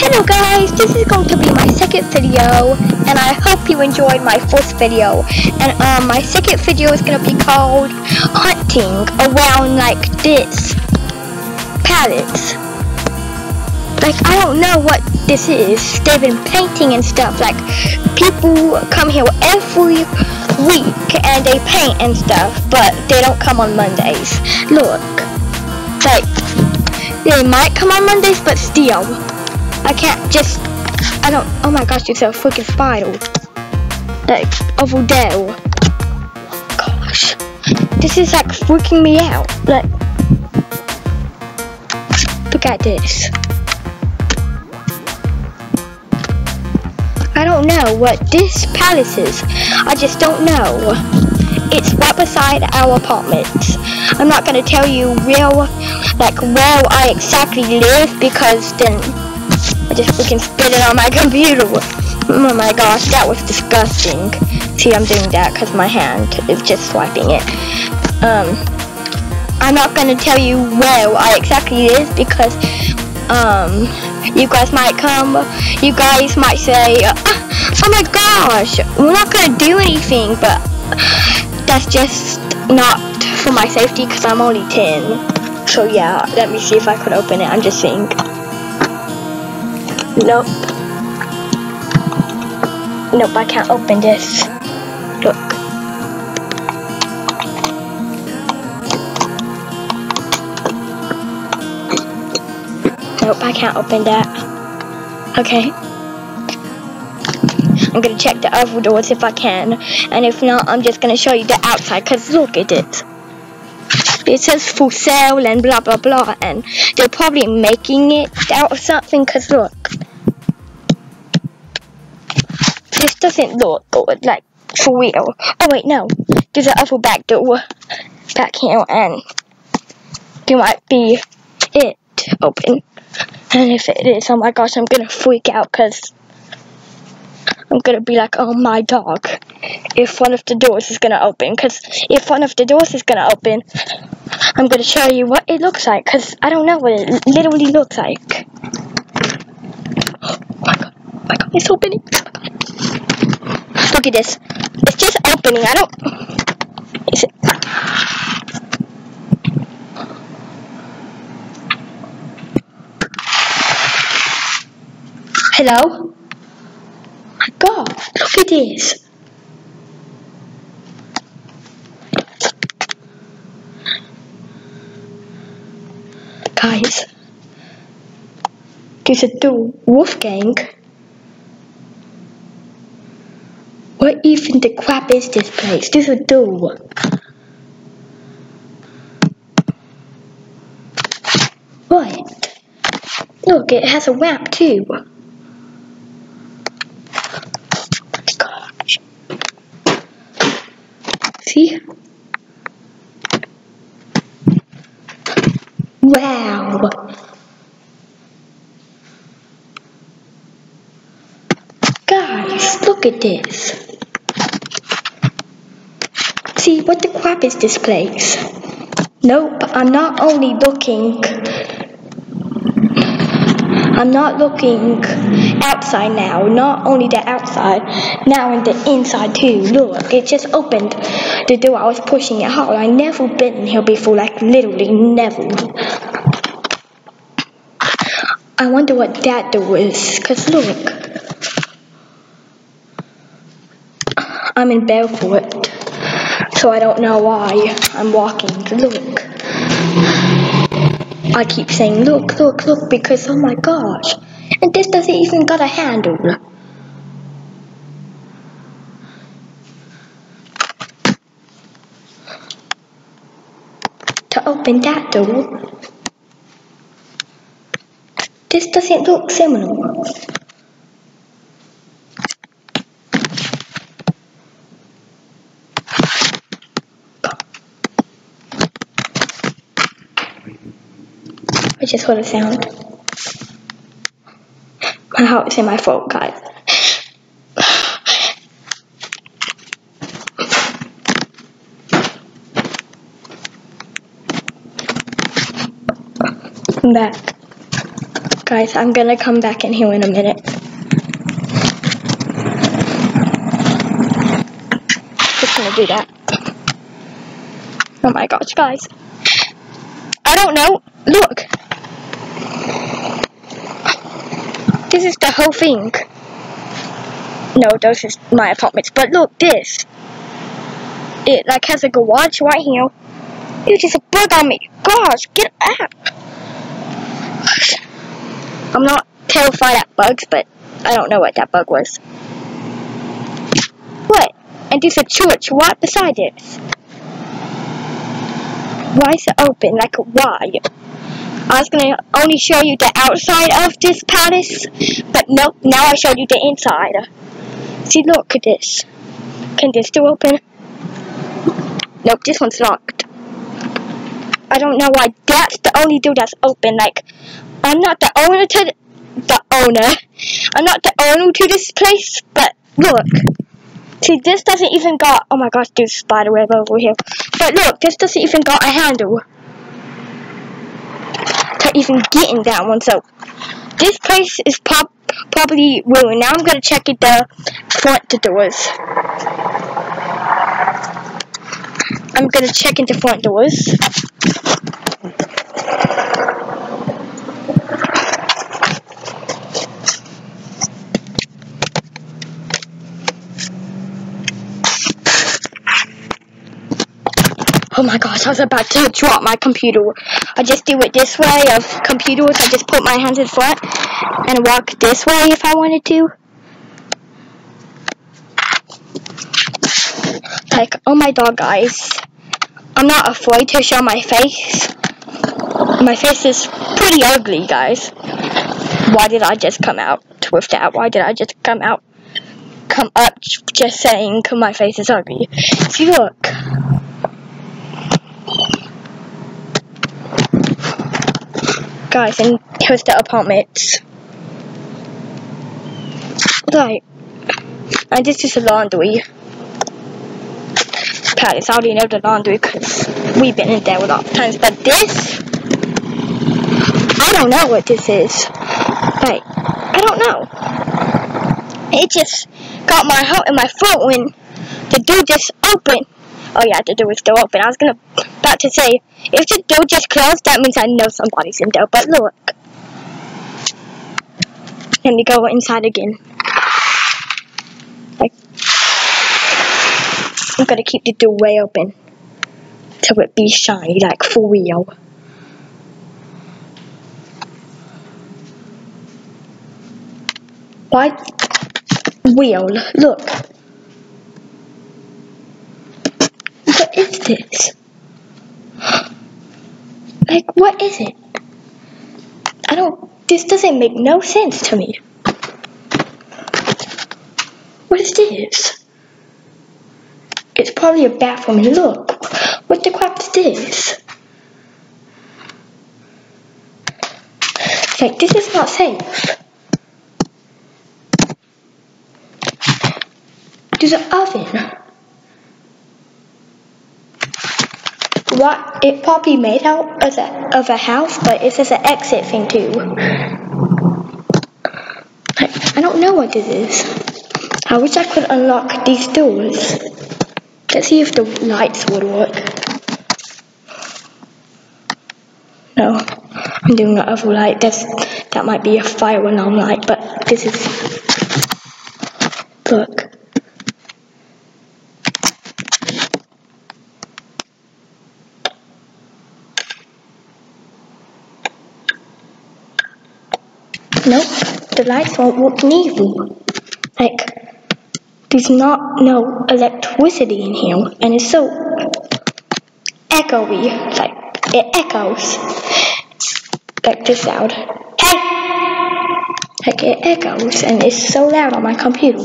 Hello guys, this is going to be my second video, and I hope you enjoyed my first video. And um, my second video is going to be called Hunting Around Like This Palace. Like, I don't know what this is. They've been painting and stuff. Like, people come here every week and they paint and stuff, but they don't come on Mondays. Look. Like, they might come on Mondays, but still. I can't just, I don't, oh my gosh, it's a freaking spider. Like, over there. Oh gosh. This is like freaking me out. Like, look at this. I don't know what this palace is. I just don't know. It's right beside our apartments. I'm not gonna tell you where, like where I exactly live because then I just freaking spit it on my computer. Oh my gosh, that was disgusting. See, I'm doing that because my hand is just swiping it. Um, I'm not gonna tell you where I exactly is because, um, you guys might come, you guys might say, oh my gosh, we're not gonna do anything, but that's just not for my safety because I'm only 10. So yeah, let me see if I could open it. I'm just seeing. Nope. Nope, I can't open this. Look. Nope, I can't open that. Okay. I'm gonna check the other doors if I can. And if not, I'm just gonna show you the outside, because look at it. It says for sale and blah blah blah, and they're probably making it out of something, because look. This doesn't look good, like, for real. Oh wait, no. There's an other back door back here, and there might be it open. And if it is, oh my gosh, I'm gonna freak out, because I'm gonna be like, oh my dog, if one of the doors is gonna open, because if one of the doors is gonna open, I'm gonna show you what it looks like, because I don't know what it literally looks like. Oh my god, oh my god, it's opening. Look at this. It's just opening, I don't... Is it... Hello? my god, look at this. Guys, there's a door, Wolfgang. What even the crap is this place? There's a door. What? Look, it has a ramp too. See? Wow! Guys, look at this. See, what the crap is this place? Nope, I'm not only looking I'm not looking outside now, not only the outside, now in the inside too. Look, it just opened the door. I was pushing it hard. I never been in here before, like literally never. I wonder what that door is, cause look. I'm in barefoot, so I don't know why I'm walking. Look. I keep saying, look, look, look, because oh my gosh. And this doesn't even got a handle. To open that door. This doesn't look similar. Just heard a sound. My heart is in my throat, guys. I'm back. Guys, I'm gonna come back in here in a minute. Just gonna do that. Oh my gosh, guys. I don't know. Look. This is the whole thing. No, those is my apartments. But look, this. It like has a garage right here. It's just a bug on me. Gosh, get out. I'm not terrified at bugs, but I don't know what that bug was. What? And there's a church right beside it. Why is it open? Like, why? I was gonna only show you the outside of this palace, but nope, now I showed you the inside. See, look at this. Can this door open? Nope, this one's locked. I don't know why that's the only door that's open. Like, I'm not the owner to the, the owner. I'm not the owner to this place, but look. See, this doesn't even got, oh my gosh, there's spider web over here. But look, this doesn't even got a handle to even getting that one. So, this place is probably ruined. Now I'm gonna check it the front doors. I'm gonna check into front doors. Oh my gosh, I was about to drop my computer. I just do it this way of computers. I just put my hands in front and walk this way if I wanted to. Like, oh my god, guys. I'm not afraid to show my face. My face is pretty ugly, guys. Why did I just come out with that? Why did I just come out? Come up just saying my face is ugly. See, look. Guys, and here's the apartments. Right. And this is a laundry. Palace. I already know the laundry because we've been in there a lot of times. But this, I don't know what this is. Like, I don't know. It just got my heart in my throat when the door just opened. Oh yeah, the door was still open. I was gonna to say, if the door just closed, that means I know somebody's in there. But look, let me go inside again. I'm gonna keep the door way open till it be shiny, like for real. Why? Real. Look. What is this? Like, what is it? I don't, this doesn't make no sense to me. What is this? It's probably a bathroom, and look, what the crap is this? Like, this is not safe. There's an oven. What it probably made out of a, of a house, but it says an exit thing too. I, I don't know what this is. I wish I could unlock these doors. Let's see if the lights would work. No, I'm doing the other light. That's, that might be a fire alarm light, but this is... Look. Nope, the lights won't work neither. Like, there's not no electricity in here, and it's so echoey. Like, it echoes. Like this loud. Hey! Like, it echoes, and it's so loud on my computer.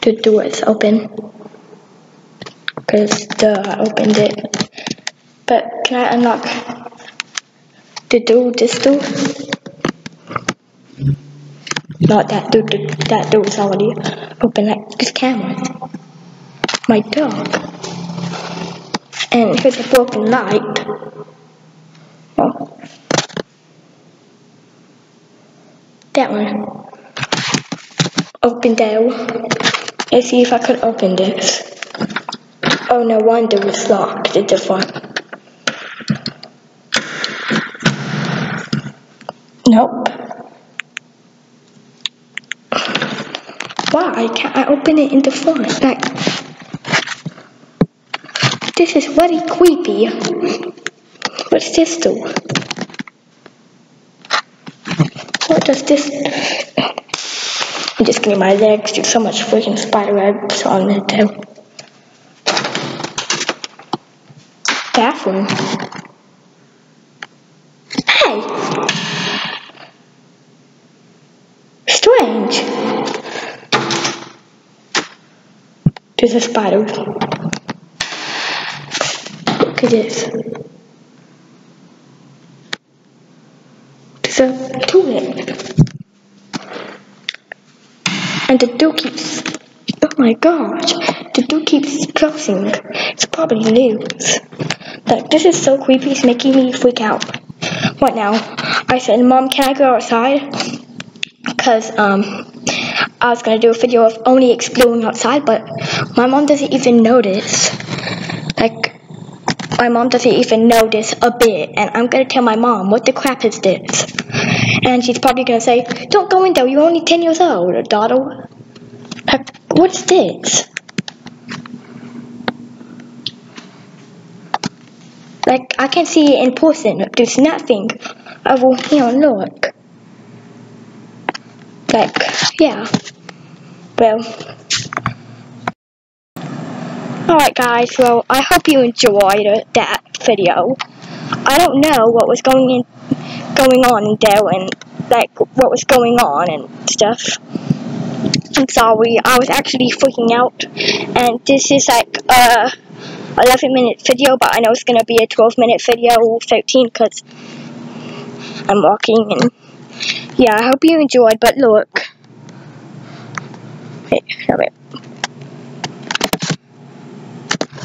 The door is open. Because, duh, I opened it. But, can I unlock do this do not that do that do already open like this camera my dog and here's a broken light oh. that one. Open that let's see if I can open this. Oh no wonder it's locked it's a fun Nope. Why can't I open it in the front? Like, this is very creepy. What's this do? What does this? I'm just getting my legs. There's so much freaking spider webs on it too. Bathroom. Hey. Spider. Look at this. There's a tulip. And the door keeps. Oh my gosh. The door keeps closing. It's probably loose. Like, this is so creepy. It's making me freak out. What now? I said, Mom, can I go outside? Because, um, I was gonna do a video of only exploring outside, but my mom doesn't even notice. Like, my mom doesn't even notice a bit, and I'm gonna tell my mom, what the crap is this? And she's probably gonna say, don't go in there, you're only 10 years old, daughter. Like, what's this? Like, I can see it in person, there's nothing. Oh, well, here, look. Like, yeah. Well. Alright guys, well, I hope you enjoyed that video. I don't know what was going in, going on in there and, like, what was going on and stuff. I'm sorry, I was actually freaking out. And this is like a 11 minute video, but I know it's going to be a 12 minute video, 13, because I'm walking and, yeah, I hope you enjoyed, but look. Wait, wait.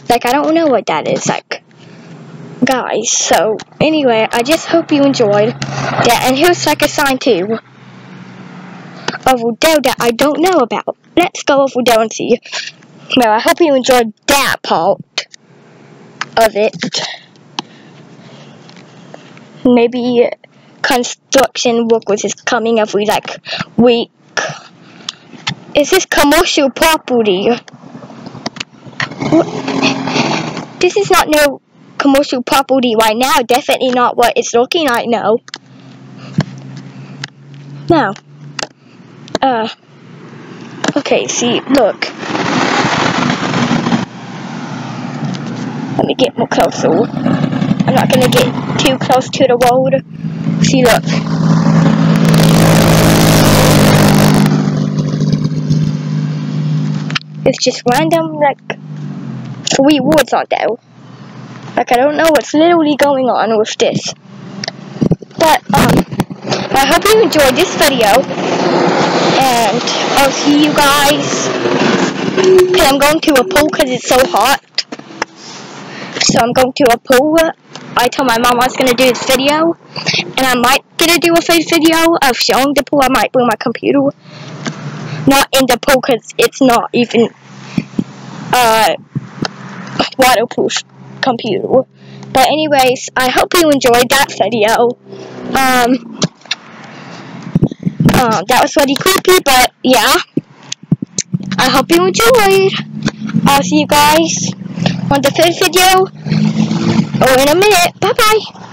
Like, I don't know what that is, like, guys, so, anyway, I just hope you enjoyed that, and here's, like, a sign, too, of there that I don't know about. Let's go over there and see. Well, I hope you enjoyed that part of it. Maybe construction workers is coming every, like, week. Is this commercial property? This is not no commercial property right now. Definitely not what it's looking like now. No. Uh. Okay, see, look. Let me get more closer. I'm not gonna get too close to the road. See, look. It's just random, like, three woods on there. Like, I don't know what's literally going on with this. But, um, I hope you enjoyed this video. And I'll see you guys. Because I'm going to a pool because it's so hot. So I'm going to a pool. I told my mom I was going to do this video. And I might gonna do a face video of showing the pool. I might bring my computer. Not in the pool because it's not even uh, waterproof computer. But anyways, I hope you enjoyed that video. Um, uh, that was really creepy, but yeah. I hope you enjoyed. I'll see you guys on the third video or in a minute. Bye bye.